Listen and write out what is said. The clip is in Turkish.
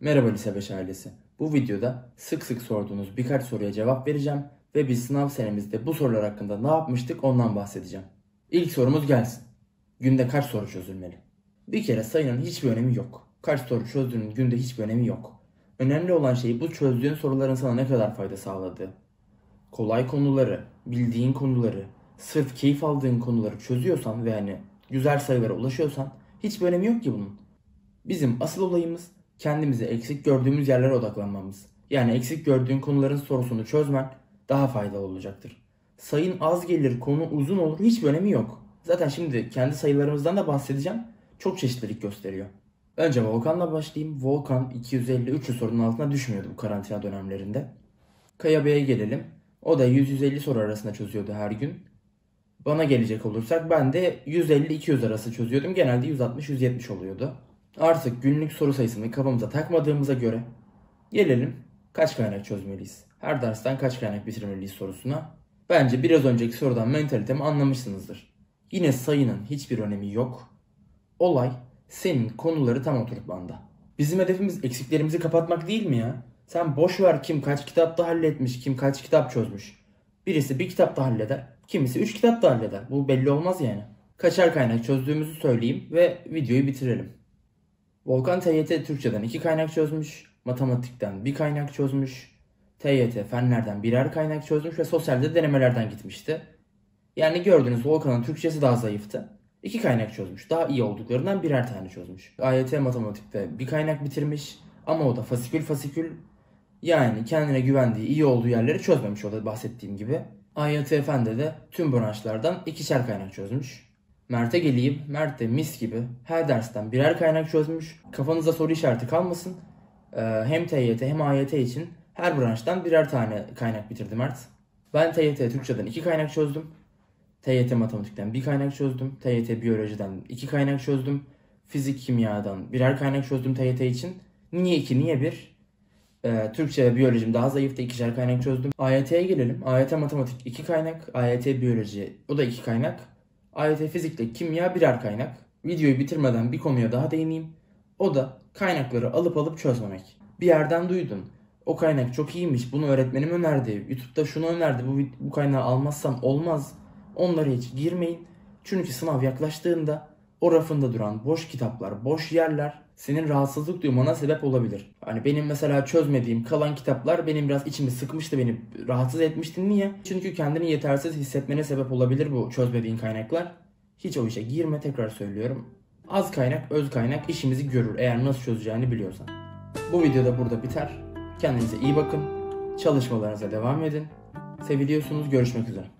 Merhaba Lise 5 ailesi. Bu videoda sık sık sorduğunuz birkaç soruya cevap vereceğim ve biz sınav senemizde bu sorular hakkında ne yapmıştık ondan bahsedeceğim. İlk sorumuz gelsin. Günde kaç soru çözülmeli? Bir kere sayının hiçbir önemi yok. Kaç soru çözdüğünün günde hiçbir önemi yok. Önemli olan şey bu çözdüğün soruların sana ne kadar fayda sağladığı. Kolay konuları, bildiğin konuları, sırf keyif aldığın konuları çözüyorsan ve yani güzel sayılara ulaşıyorsan hiçbir önemi yok ki bunun. Bizim asıl olayımız kendimizi eksik gördüğümüz yerlere odaklanmamız. Yani eksik gördüğün konuların sorusunu çözmen daha faydalı olacaktır. Sayın az gelir, konu uzun olur hiçbir önemi yok. Zaten şimdi kendi sayılarımızdan da bahsedeceğim. Çok çeşitlilik gösteriyor. Önce Volkan'la başlayayım. Volkan 250-300 sorunun altına düşmüyordu bu karantina dönemlerinde. Kaya Bey'e gelelim. O da 100-150 soru arasında çözüyordu her gün. Bana gelecek olursak ben de 150-200 arası çözüyordum. Genelde 160-170 oluyordu. Artık günlük soru sayısını kafamıza takmadığımıza göre gelelim kaç kaynak çözmeliyiz? Her dersten kaç kaynak bitirmeliyiz sorusuna. Bence biraz önceki sorudan mentalitemi anlamışsınızdır. Yine sayının hiçbir önemi yok. Olay senin konuları tam oturtmanda. Bizim hedefimiz eksiklerimizi kapatmak değil mi ya? Sen boş ver kim kaç kitapta halletmiş, kim kaç kitap çözmüş. Birisi bir kitapta halleder, kimisi üç kitapta halleder. Bu belli olmaz yani. Kaçar kaynak çözdüğümüzü söyleyeyim ve videoyu bitirelim. Volkan TYT Türkçeden iki kaynak çözmüş, matematikten bir kaynak çözmüş, TYT fenlerden birer kaynak çözmüş ve sosyalde denemelerden gitmişti. Yani gördüğünüz Volkan'ın Türkçesi daha zayıftı. İki kaynak çözmüş. Daha iyi olduklarından birer tane çözmüş. AYT matematikte bir kaynak bitirmiş ama o da fasikül fasikül yani kendine güvendiği iyi olduğu yerleri çözmemiş o da bahsettiğim gibi. AYT Fen'de de tüm branşlardan ikişer kaynak çözmüş. Mert'e geleyim. Mert de mis gibi her dersten birer kaynak çözmüş. Kafanızda soru işareti kalmasın. Ee, hem TYT hem AYT için her branştan birer tane kaynak bitirdi Mert. Ben TYT Türkçeden iki kaynak çözdüm. TYT matematikten bir kaynak çözdüm. TYT biyolojiden iki kaynak çözdüm. Fizik kimyadan birer kaynak çözdüm TYT için. Niye iki niye bir? Ee, Türkçe ve biyolojim daha zayıftı. ikişer kaynak çözdüm. AYT'ye gelelim. AYT matematik iki kaynak. AYT biyoloji o da iki kaynak. AYT fizikle kimya birer kaynak. Videoyu bitirmeden bir konuya daha değineyim. O da kaynakları alıp alıp çözmemek. Bir yerden duydun. O kaynak çok iyiymiş. Bunu öğretmenim önerdi. YouTube'da şunu önerdi. Bu, bu kaynağı almazsam olmaz. Onlara hiç girmeyin. Çünkü sınav yaklaştığında o rafında duran boş kitaplar, boş yerler senin rahatsızlık duymana sebep olabilir. Hani benim mesela çözmediğim kalan kitaplar benim biraz içimi sıkmıştı, beni rahatsız etmişti. Niye? Çünkü kendini yetersiz hissetmene sebep olabilir bu çözmediğin kaynaklar. Hiç o işe girme tekrar söylüyorum. Az kaynak, öz kaynak işimizi görür eğer nasıl çözeceğini biliyorsan. Bu video da burada biter. Kendinize iyi bakın. Çalışmalarınıza devam edin. Seviliyorsunuz. Görüşmek üzere.